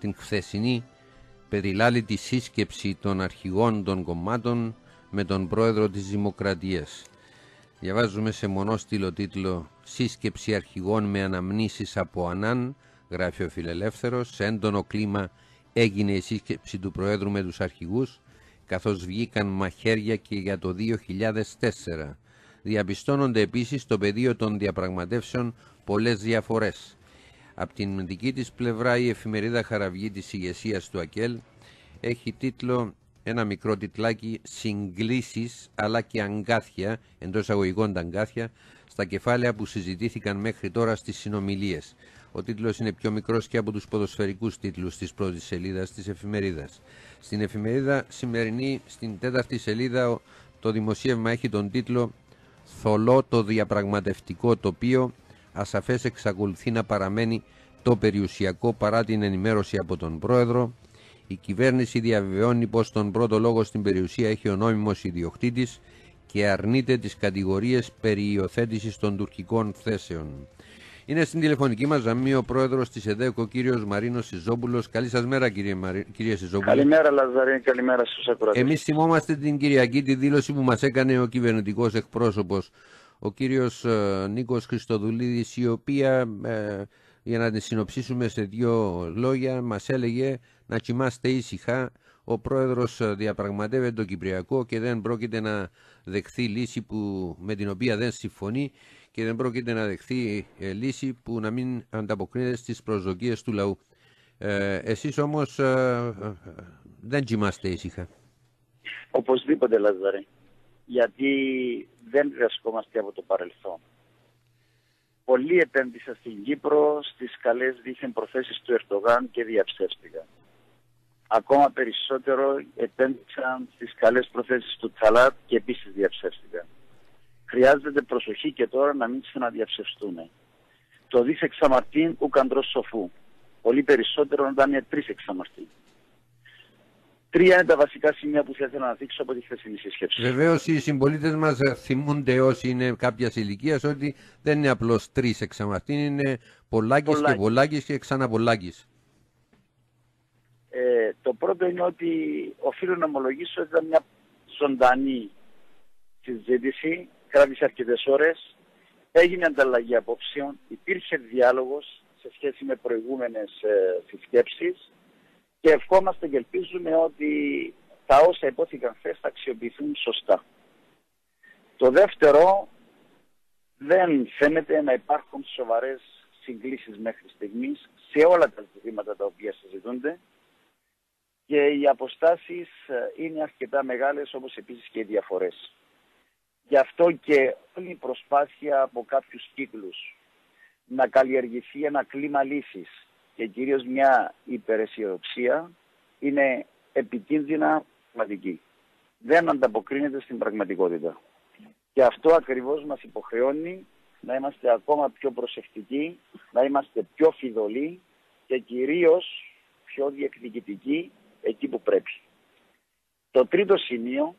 την χθεσινή τη σύσκεψη των αρχηγών των κομμάτων με τον πρόεδρο της Δημοκρατίας. Διαβάζουμε σε μονόστιλο τίτλο «Σύσκεψη αρχηγών με αναμνήσεις από Ανάν», γράφει ο Φιλελεύθερος, σε έντονο κλίμα έγινε η σύσκεψη του Προέδρου με τους αρχηγούς, καθώς βγήκαν μαχαίρια και για το 2004. Διαπιστώνονται επίσης στο πεδίο των διαπραγματεύσεων πολλές διαφορές. Από την δική της πλευρά η εφημερίδα Χαραυγή της ηγεσίας του ΑΚΕΛ έχει τίτλο ένα μικρό τιτλάκι «Συγκλήσεις αλλά και αγκάθια» εντός αγωγικών τα αγκάθια στα κεφάλαια που συζητήθηκαν μέχρι τώρα στις συνομιλίες. Ο τίτλος είναι πιο μικρός και από τους ποδοσφαιρικούς τίτλους της πρώτης σελίδας της εφημερίδας. Στην εφημερίδα σημερινή, στην τέταρτη σελίδα, το δημοσίευμα έχει τον τίτλο «Θολό το διαπραγματευτικό τοπίο, ασαφές εξακολουθεί να παραμένει το περιουσιακό παρά την ενημέρωση από τον Πρόεδρο». Η κυβέρνηση διαβεβαιώνει πως τον πρώτο λόγο στην περιουσία έχει ο νόμιμος ιδιοκτήτης και αρνείται τις κατηγορίες περί υιοθέτησης των τουρκικών θέσεων. Είναι στην τηλεφωνική μας γραμμή ο πρόεδρος της ΕΔΕΚ, ο κύριος Μαρίνος Σιζόπουλος. Καλή σας μέρα, κύριε, Μαρι... κύριε Σιζόπουλο. Καλημέρα, Λαζαρή, καλημέρα στους ακροατές. Εμείς θυμόμαστε την Κυριακή τη δήλωση που μας έκανε ο κυβερνητικός εκπρόσωπος, ο κύριος ε, Νίκος Χριστοδουλίδης, η οποία, ε, για να την συνοψίσουμε σε δύο λόγια, μας έλεγε να κοιμάστε ήσυχα. Ο πρόεδρος ε, διαπραγματεύεται το Κυπριακό και δεν πρόκειται να δεχθεί λύση που, με την οποία δεν συμφωνεί και δεν πρόκειται να δεχθεί ε, λύση που να μην ανταποκρίνεται στις προσδοκίες του λαού. Ε, εσείς όμως ε, ε, δεν κοιμάστε ήσυχα. Οπωσδήποτε Λαζαρέ, γιατί δεν βρισκόμαστε από το παρελθόν. Πολλοί επένδυσαν στην Κύπρο στις καλές δίθεν προθέσεις του Ερτογάν και διαψεύστηκαν. Ακόμα περισσότερο επένδυσαν στις καλές προθέσεις του Τσαλάτ και επίσης διαψεύστηκαν χρειάζεται προσοχή και τώρα να μην ξαναδιαψευστούν. Το δις εξαμαρτήν ου καντρός σοφού. Πολύ περισσότερο να ήταν τρεις εξαμαρτήν. Τρία είναι τα βασικά σημεία που θα ήθελα να δείξω από τη χθεσινή σύσκεψη. Βεβαίως οι συμπολίτες μας θυμούνται όσοι είναι κάποιας ηλικίας ότι δεν είναι απλώς τρεις εξαμαρτήν, είναι πολλάκι και πολλάκι και ξανά πολλάκι. Ε, το πρώτο είναι ότι οφείλω να ομολογήσω ότι ήταν μια ζωντανή συζήτηση κράτησε αρκετές ώρες, έγινε ανταλλαγή απόψεων, υπήρχε διάλογος σε σχέση με προηγούμενες ε, συσκέψεις και ευχόμαστε και ελπίζουμε ότι τα όσα υπόθηκαν χθες θα αξιοποιηθούν σωστά. Το δεύτερο, δεν φαίνεται να υπάρχουν σοβαρές συγκλήσεις μέχρι στιγμής σε όλα τα ζητήματα τα οποία συζητούνται και οι αποστάσεις ε, είναι αρκετά μεγάλες όπως επίσης και οι διαφορές. Γι' αυτό και όλη η προσπάθεια από κάποιους κύκλους να καλλιεργηθεί ένα κλίμα λύσης και κυρίως μια υπεραισιοδοξία είναι επικίνδυνα πραγματική. Δεν ανταποκρίνεται στην πραγματικότητα. Και αυτό ακριβώς μας υποχρεώνει να είμαστε ακόμα πιο προσεκτικοί, να είμαστε πιο φιδωλοί και κυρίως πιο διεκδικητικοί εκεί που πρέπει. Το τρίτο σημείο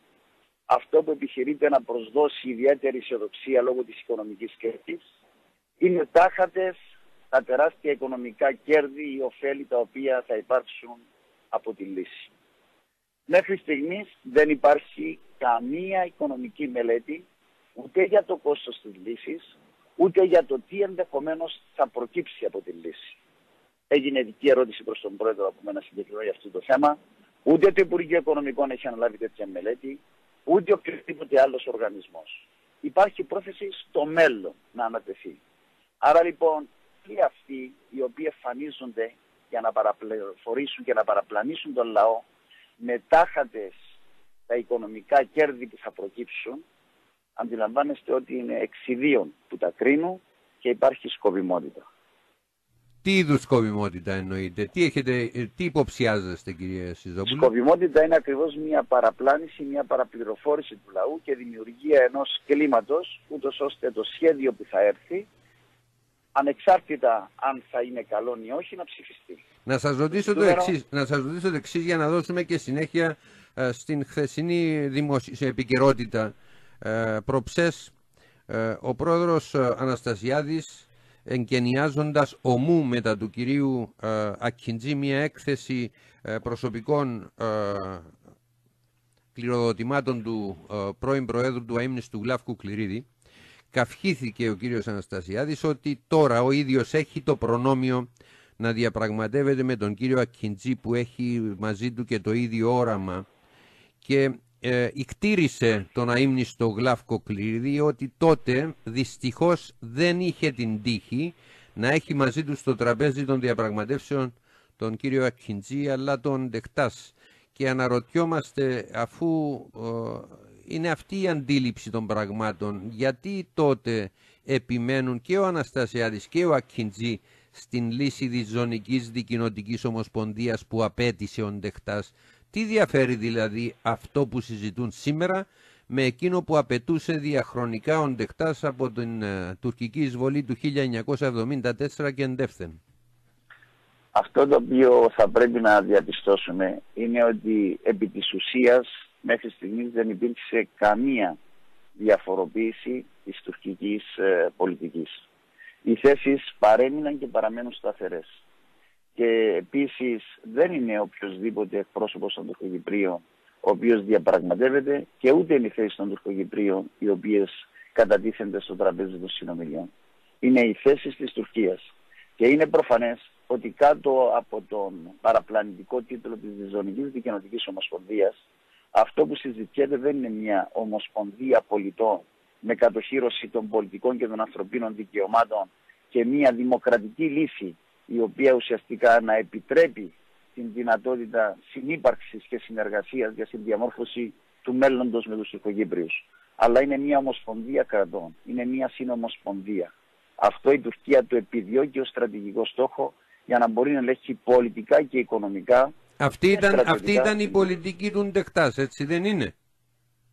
αυτό που επιχειρείται να προσδώσει ιδιαίτερη αισιοδοξία λόγω της οικονομικής κρίσης είναι τάχατες τα τεράστια οικονομικά κέρδη ή ωφέλη τα οποία θα υπάρξουν από τη λύση. Μέχρι στιγμής δεν υπάρχει καμία οικονομική μελέτη ούτε για το κόστος της λύσης, ούτε για το τι ενδεχομένως θα προκύψει από τη λύση. Έγινε ειδική ερώτηση προς τον Πρόεδρο από μένα συγκεκριμένο για αυτό το θέμα. Ούτε το Υπουργείο Οικονομικών έχει αναλάβει τέτοια μελέτη, ούτε οποιοδήποτε άλλος οργανισμός. Υπάρχει πρόθεση στο μέλλον να ανατεθεί. Άρα λοιπόν όλοι αυτοί οι οποίοι εμφανίζονται για να παραπληροφορήσουν και να παραπλανήσουν τον λαό με τάχατες τα οικονομικά κέρδη που θα προκύψουν αντιλαμβάνεστε ότι είναι εξιδίων που τα κρίνουν και υπάρχει σκοπιμότητα. Τι είδους σκοπιμότητα εννοείται, τι, έχετε, τι υποψιάζεστε κύριε Σιζόπουλο; Σκοπιμότητα είναι ακριβώς μια παραπλάνηση, μια παραπληροφόρηση του λαού και δημιουργία ενός κλίματος, ούτως ώστε το σχέδιο που θα έρθει, ανεξάρτητα αν θα είναι καλό ή όχι, να ψηφιστεί. Να σας ρωτήσω, το, εξής, να σας ρωτήσω το εξής για να δώσουμε και συνέχεια ε, στην χθεσινή δημοσι... επικαιρότητα. Ε, προψές, ε, ο πρόεδρος Αναστασιάδης εγκαινιάζοντας ομού μετά του κυρίου ε, Ακιντζή μια έκθεση ε, προσωπικών ε, κληροδοτημάτων του ε, πρώην Προέδρου του Αίμνης του Γλάφκου Κληρίδη, καυχήθηκε ο κύριος Αναστασιάδης ότι τώρα ο ίδιος έχει το προνόμιο να διαπραγματεύεται με τον κύριο Ακιντζή που έχει μαζί του και το ίδιο όραμα. Και ε, ικτήρισε τον αείμνηστο Γλάφκο Κληρίδη ότι τότε δυστυχώς δεν είχε την τύχη να έχει μαζί του στο τραπέζι των διαπραγματεύσεων τον κύριο Ακιντζή αλλά τον Δεχτάς και αναρωτιόμαστε αφού είναι αυτή η αντίληψη των πραγμάτων γιατί τότε επιμένουν και ο Αναστασιάδης και ο Ακιντζή στην λύση της ζωνικής δικοινοτικής ομοσπονδίας που απέτησε ο Ντεχτάς. Τι διαφέρει δηλαδή αυτό που συζητούν σήμερα με εκείνο που απαιτούσε διαχρονικά ο Ντεχτάς από την uh, τουρκική εισβολή του 1974 και εντεύθεν. Αυτό το οποίο θα πρέπει να διαπιστώσουμε είναι ότι επί της ουσίας μέχρι στιγμής δεν υπήρξε καμία διαφοροποίηση της τουρκικής ε, πολιτικής. Οι θέσεις παρέμειναν και παραμένουν σταθερές. Και επίσης δεν είναι οποιοδήποτε εκπρόσωπος των Τουρκοκυπρίων ο οποίος διαπραγματεύεται και ούτε είναι οι θέσεις των Τουρκοκυπρίων οι οποίες κατατίθενται στο τραπέζι των συνομιλιών. Είναι οι θέσεις της Τουρκίας. Και είναι προφανές ότι κάτω από τον παραπλανητικό τίτλο της Διζωνικής Δικαιωτικής Ομοσπονδίας αυτό που συζητιέται δεν είναι μια ομοσπονδία πολιτών με κατοχήρωση των πολιτικών και των ανθρωπίνων δικαιωμάτων και μια δημοκρατική λύση η οποία ουσιαστικά να επιτρέπει την δυνατότητα συνύπαρξης και συνεργασίας για την διαμόρφωση του μέλλοντος με τους Τουρκοκύπριους. Αλλά είναι μια ομοσπονδία κρατών, είναι μια συνομοσπονδία. Αυτό η Τουρκία το επιδιώκει ως στρατηγικό στόχο για να μπορεί να ελέγχει πολιτικά και οικονομικά. Αυτή ήταν, αυτή ήταν η πολιτική του Ντεχτάς, έτσι δεν είναι;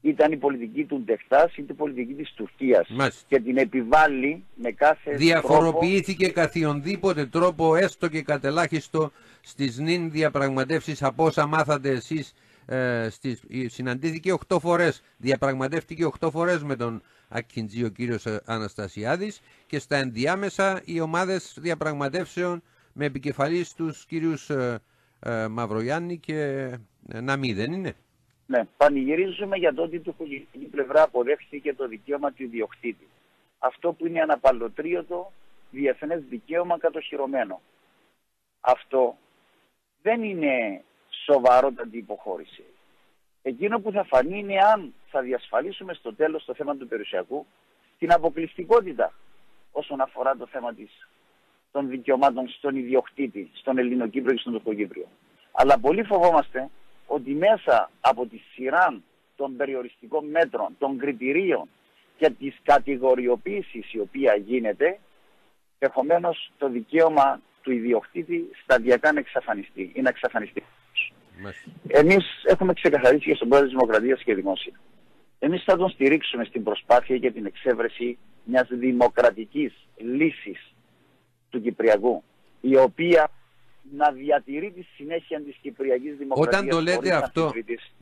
Ήταν η πολιτική του Ντεχτάς, ήταν η πολιτική της Τουρκίας. Και την επιβάλλει με κάθε Διαφοροποιήθηκε τρόπο... καθιονδήποτε τρόπο, έστω και κατελάχιστο, στις νυν διαπραγματεύσεις από όσα μάθατε εσείς ε, στις, συναντήθηκε 8 φορές, διαπραγματεύτηκε 8 φορές με τον Ακιντζή ο κύριος Αναστασιάδης και στα ενδιάμεσα οι ομάδες διαπραγματεύσεων με επικεφαλής τους κύριους ε, ε, Μαυρογιάννη και ε, Ναμή, δεν είναι; Ναι, πανηγυρίζουμε για το ότι η τουρκική πλευρά αποδέχθηκε το δικαίωμα του ιδιοκτήτη. Αυτό που είναι αναπαλωτρίωτο διεθνές δικαίωμα κατοχυρωμένο. Αυτό δεν είναι σοβαρότατη υποχώρηση. Εκείνο που θα φανεί είναι αν θα διασφαλίσουμε στο τέλος το θέμα του περιουσιακού την αποκλειστικότητα όσον αφορά το θέμα της, των δικαιωμάτων στον ιδιοκτήτη, στον Ελληνοκύπριο και στον Τουρκοκύπριο. Αλλά πολύ φοβόμαστε ότι μέσα από τη σειρά των περιοριστικών μέτρων, των κριτηρίων και της κατηγοριοποίησης η οποία γίνεται, ενδεχομένως το δικαίωμα του ιδιοκτήτη σταδιακά να εξαφανιστεί ή να εξαφανιστεί. Εμείς έχουμε ξεκαθαρίσει και στον πρόεδρο της Δημοκρατίας και δημόσια. Εμείς θα τον στηρίξουμε στην προσπάθεια για την εξέβρεση μιας δημοκρατικής λύσης του Κυπριακού, η οποία να διατηρεί τη συνέχεια της Κυπριακής Δημοκρατίας. Όταν το λέτε αυτό,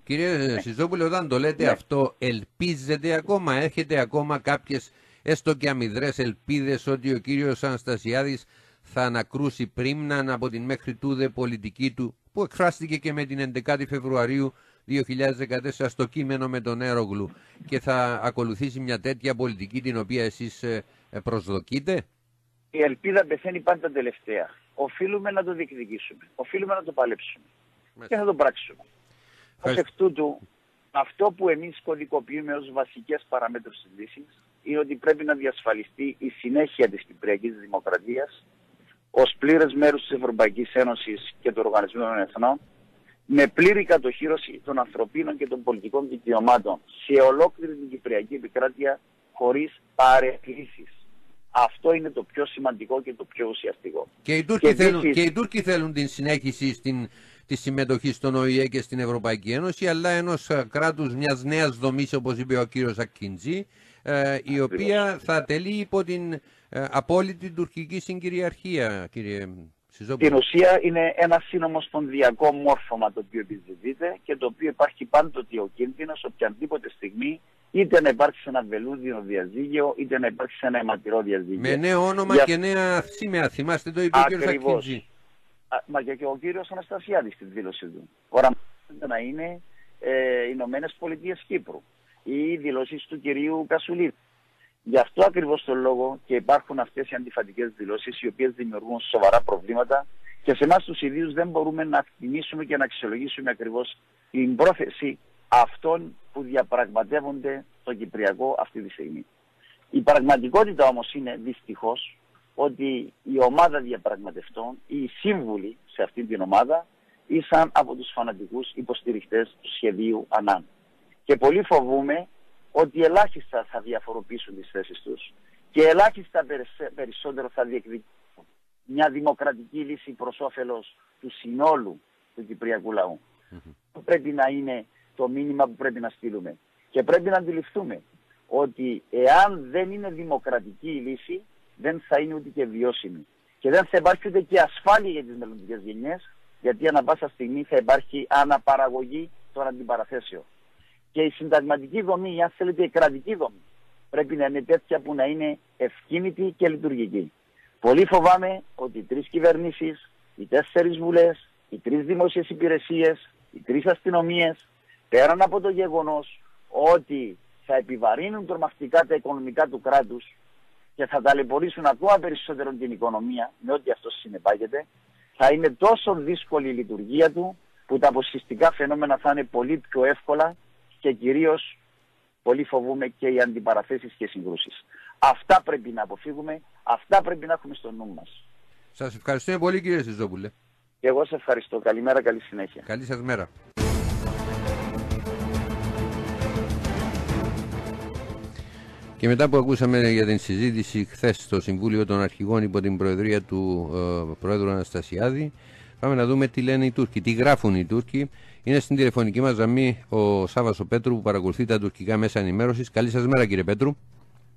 κύριε ναι. Σιζόπουλε, όταν το λέτε ναι. αυτό, ελπίζετε ακόμα, έχετε ακόμα κάποιες έστω και αμυδρές ελπίδες ότι ο κύριος Αναστασιάδης θα ανακρούσει πρίμναν από την μέχρι τούδε πολιτική του που εκφράστηκε και με την 11η Φεβρουαρίου 2014 στο κείμενο με τον Έρογλου και θα ακολουθήσει μια τέτοια πολιτική την οποία εσείς ε, προσδοκείτε; Η ελπίδα πεθαίνει πάντα τελευταία. Οφείλουμε να το διεκδικήσουμε. Οφείλουμε να το παλέψουμε. Και θα το πράξουμε. Ω εκ τούτου, αυτό που εμείς κωδικοποιούμε ως βασικές παραμέτρους της λύσης είναι ότι πρέπει να διασφαλιστεί η συνέχεια της Κυπριακής Δημοκρατίας ως πλήρες μέρος της Ευρωπαϊκής Ένωσης και του Οργανισμού των Εθνών με πλήρη κατοχήρωση των ανθρωπίνων και των πολιτικών δικαιωμάτων σε ολόκληρη την Κυπριακή επικράτεια χωρίς παρεκκλήσεις. Αυτό είναι το πιο σημαντικό και το πιο ουσιαστικό. Και οι Τούρκοι, θέλουν, και οι Τούρκοι θέλουν την συνέχιση στην, τη συμμετοχή στον ΟΗΕ και στην Ευρωπαϊκή Ένωση, αλλά ενός ε, κράτους μιας νέας δομής, όπως είπε ο κύριος Ακκίντζη, ε, η οποία θα τελεί υπό την ε, απόλυτη τουρκική συγκυριαρχία, κύριε στην ουσία είναι ένα συνομοσπονδιακό μόρφωμα το οποίο επιζητείται και το οποίο υπάρχει πάντοτε ο κίνδυνος οποιαδήποτε στιγμή είτε να υπάρξει ένα βελούδιο διαζύγιο, είτε να υπάρξει ένα αιματηρό διαζύγιο. Με νέο όνομα Για... και νέα σήμερα, θυμάστε το είπε ο κ. Ακίνητζη. Μα και ο κύριος Αναστασιάδης στην δήλωση του. Οραματίζεται να είναι ε, Ηνωμένες Πολιτείες Κύπρου ή οι δηλώσεις του κυρίου Κασουλίδη. Γι' αυτό ακριβώς το λόγο και υπάρχουν αυτές οι αντιφατικές δηλώσεις οι οποίες δημιουργούν σοβαρά προβλήματα και σε εμάς τους ιδίους δεν μπορούμε να εκτιμήσουμε και να αξιολογήσουμε ακριβώς την πρόθεση αυτών που διαπραγματεύονται το Κυπριακό αυτή τη στιγμή. Η πραγματικότητα όμως είναι δυστυχώς ότι η ομάδα διαπραγματευτών ή οι σύμβουλοι σε αυτή την ομάδα ήσαν από τους φανατικούς υποστηριχτές του σχεδίου ΑΝΑΝ. Και πολύ φοβούμε ότι ελάχιστα θα διαφοροποιήσουν τις θέσεις τους και ελάχιστα περισσότερο θα διεκδικήσουν μια δημοκρατική λύση προς όφελος του συνόλου του Κυπριακού λαού. Πρέπει να είναι το μήνυμα που πρέπει να στείλουμε. Και πρέπει να αντιληφθούμε ότι εάν δεν είναι δημοκρατική η λύση, δεν θα είναι ούτε και βιώσιμη. Και δεν θα υπάρχει ούτε και ασφάλεια για τις μελλοντικές γενιές, γιατί ανα πάσα στιγμή θα υπάρχει αναπαραγωγή των αντιπαραθέσεων και η συνταγματική δομή, αν θέλετε η κρατική δομή, πρέπει να είναι τέτοια που να είναι ευκίνητη και λειτουργική. Πολύ φοβάμαι ότι οι τρεις κυβερνήσεις, οι τέσσερις βουλές, οι τρεις δημόσιες υπηρεσίες, οι τρεις αστυνομίες, πέραν από το γεγονός ότι θα επιβαρύνουν τρομακτικά τα οικονομικά του κράτους και θα ταλαιπωρήσουν ακόμα περισσότερο την οικονομία με ό,τι αυτό συνεπάγεται, θα είναι τόσο δύσκολη η λειτουργία του που τα αποσυστικά φαινόμενα θα είναι πολύ πιο εύκολα και κυρίως πολύ φοβούμε και οι αντιπαραθέσεις και συγκρούσεις. Αυτά πρέπει να αποφύγουμε, αυτά πρέπει να έχουμε στο νου μας. Σας ευχαριστούμε πολύ κύριε Σιζόπουλε. Και εγώ σας ευχαριστώ. Καλημέρα, καλή συνέχεια. Καλή σας μέρα. Και μετά που ακούσαμε για την συζήτηση χθες στο Συμβούλιο των Αρχηγών υπό την Προεδρία του ε, Πρόεδρου Αναστασιάδη, πάμε να δούμε τι λένε οι Τούρκοι, τι γράφουν οι Τούρκοι είναι στην τηλεφωνική μας γραμμή ο Σάβα ο Πέτρου που παρακολουθεί τα τουρκικά μέσα ενημέρωσης. Καλή σας μέρα, κύριε Πέτρου.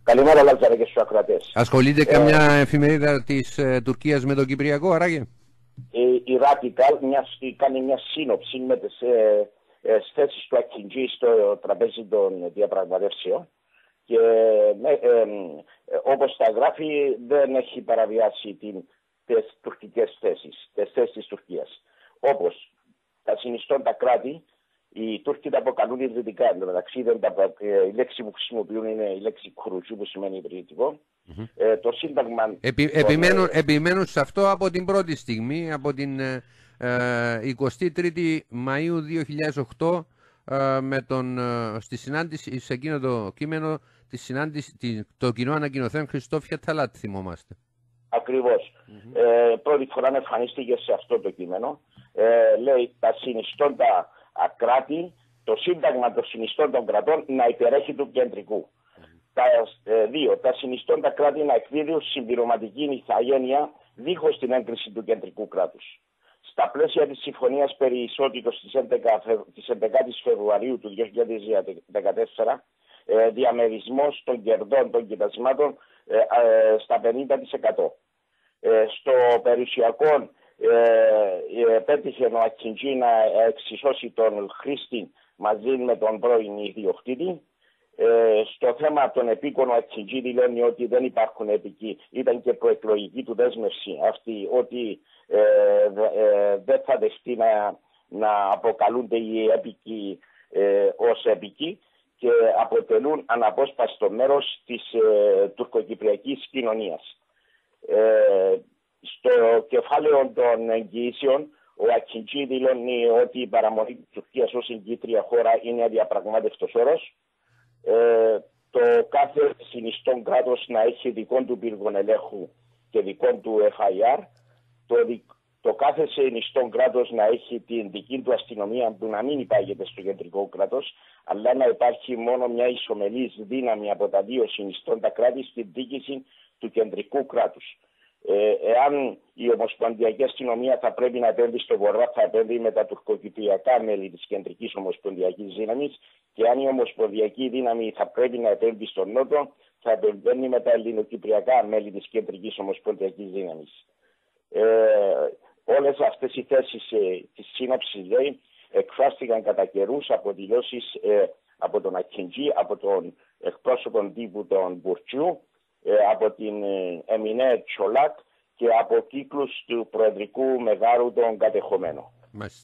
Καλημέρα, Λάζαρα και στους ακροατές. Ασχολείται ε... καμιά εφημερίδα της ε, Τουρκίας με τον Κυπριακό, άραγε. Ε, η Radical μια, κάνει μια σύνοψη με τις ε, ε, θέσει του Ακιντζή στο τραπέζι των διαπραγματεύσεων. Και ε, ε, όπως τα γράφει δεν έχει παραβιάσει τι τουρκικές θέσεις, τι θέσεις της Τουρκίας. Όπως τα συνιστών τα κράτη, οι Τούρκοι τα αποκαλούν ιδρυτικά. Εν τω μεταξύ, ε, η λέξη που χρησιμοποιούν είναι η λέξη κρουτσού που σημαίνει ιδρυτικό. Mm-hmm. Ε, το Σύνταγμα. Επι, επιμένουν, ε, επιμένουν σε αυτό από την πρώτη στιγμή, από την ε, 23η Μαΐου 2008 ε, με τον, ε, στη συνάντηση, σε εκείνο το κείμενο τη συνάντηση, τη, το κοινό ανακοινωθέν Χριστόφια Ταλάτ θυμόμαστε. Ακριβώς. Mm-hmm. Ε, πρώτη φορά εμφανίστηκε σε αυτό το κείμενο ε, λέει τα συνιστώντα κράτη, το σύνταγμα των συνιστών κρατών να υπερέχει του κεντρικού. Τα, ε, δύο, τα συνιστώντα κράτη να εκδίδουν συμπληρωματική ηθαγένεια δίχως την έγκριση του κεντρικού κράτους. Στα πλαίσια της συμφωνίας περί ισότητος της 11, της 11 Φεβρουαρίου του 2014, ε, διαμερισμός των κερδών των κοιτασμάτων ε, ε, στα 50%. Ε, στο περιουσιακό ε, ε, πέτυχε ο Ακιντζή να εξισώσει τον χρήστη μαζί με τον πρώην ιδιοκτήτη. Ε, στο θέμα των επίκων ο Ακιντζή δηλώνει ότι δεν υπάρχουν επικοί. Ήταν και προεκλογική του δέσμευση αυτή ότι ε, ε, δεν θα δεχτεί να, να αποκαλούνται οι επικοί ε, ως επικοί και αποτελούν αναπόσπαστο μέρος της ε, τουρκοκυπριακής κοινωνίας. Ε, στο κεφάλαιο των εγγυήσεων, ο Ακιντζή δηλώνει ότι η παραμονή της Τουρκίας ως εγκύτρια χώρα είναι αδιαπραγμάτευτος όρος. Ε, το κάθε συνιστόν κράτος να έχει δικό του πύργο ελέγχου και δικό του FIR. Το, το κάθε συνιστόν κράτος να έχει την δική του αστυνομία που να μην υπάγεται στο κεντρικό κράτος, αλλά να υπάρχει μόνο μια ισομελής δύναμη από τα δύο συνιστών τα κράτη στην δίκηση του κεντρικού κράτους. Ε, εάν η Ομοσπονδιακή Αστυνομία θα πρέπει να επέμβει στο Βορρά, θα επέμβει με τα τουρκοκυπριακά μέλη της Κεντρικής Ομοσπονδιακής Δύναμης. Και αν η Ομοσπονδιακή Δύναμη θα πρέπει να επέμβει στο Νότο, θα επεμβαίνει με τα ελληνοκυπριακά μέλη της Κεντρικής Ομοσπονδιακής Δύναμης. Ε, Όλες αυτές οι θέσεις ε, της σύνοψη, λέει, εκφράστηκαν κατά καιρούς από δηλώσεις ε, από τον Ακιντζή, από τον εκπρόσωπο τύπου των Μπουρτσιού, ε, από την ε, Εμινέ Τσολάκ και από κύκλους του προεδρικού μεγάρου των κατεχομένων.